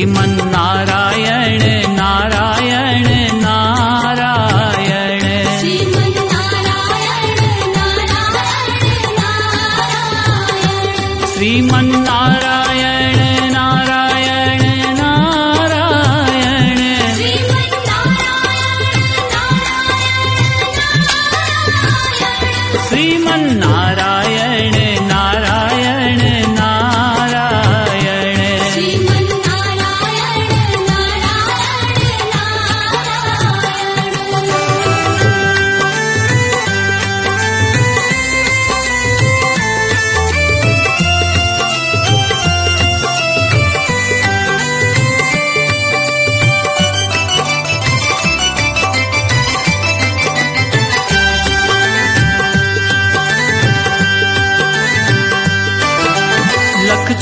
श्रीमन्नारायण नारायण नारायण नारायण। नारायण श्रीमन्नारायण नारायण। नारायण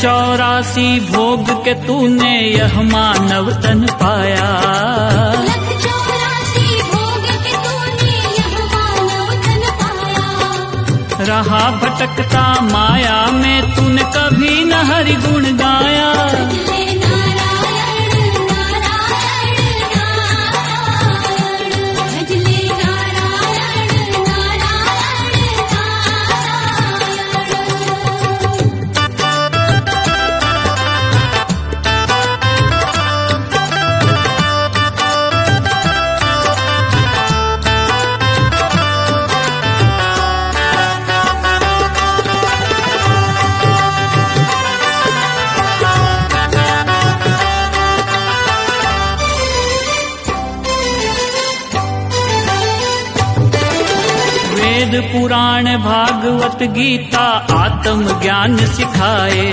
चौरासी भोग के तूने यह मानव तन पाया। रहा भटकता माया में वेद पुराण भागवत गीता आत्म ज्ञान सिखाए।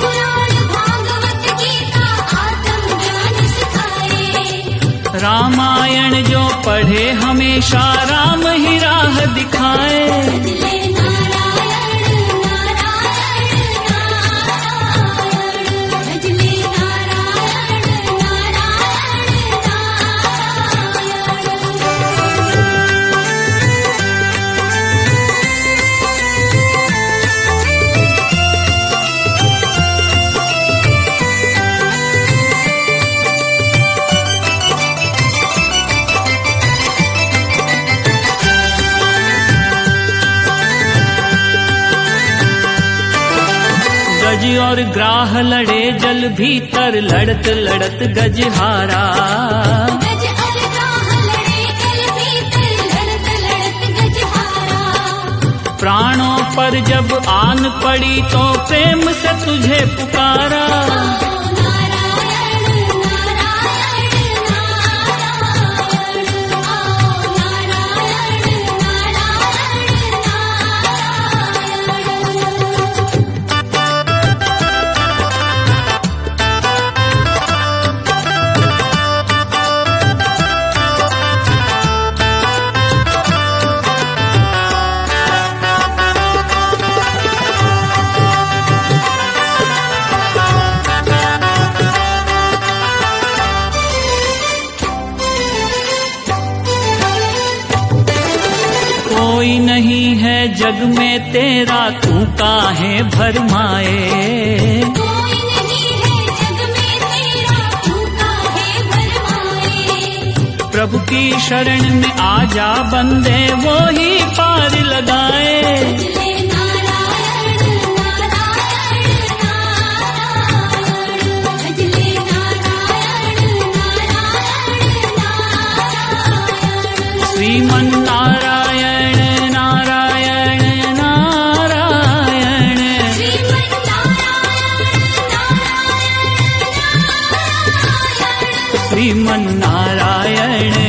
पुराण भागवत गीता आत्म ज्ञान सिखाए। रामायण जो पढ़े हमेशा राम ही राह दिखाए। गज और ग्राह लड़े जल भीतर लड़त लड़त गज हारा। गज गज प्राणों पर जब आन पड़ी तो प्रेम से तुझे पुकारा। जग में तेरा तू काहे भरमाए प्रभु की शरण में आ जा बंदे वो ही पार लगाए। शरण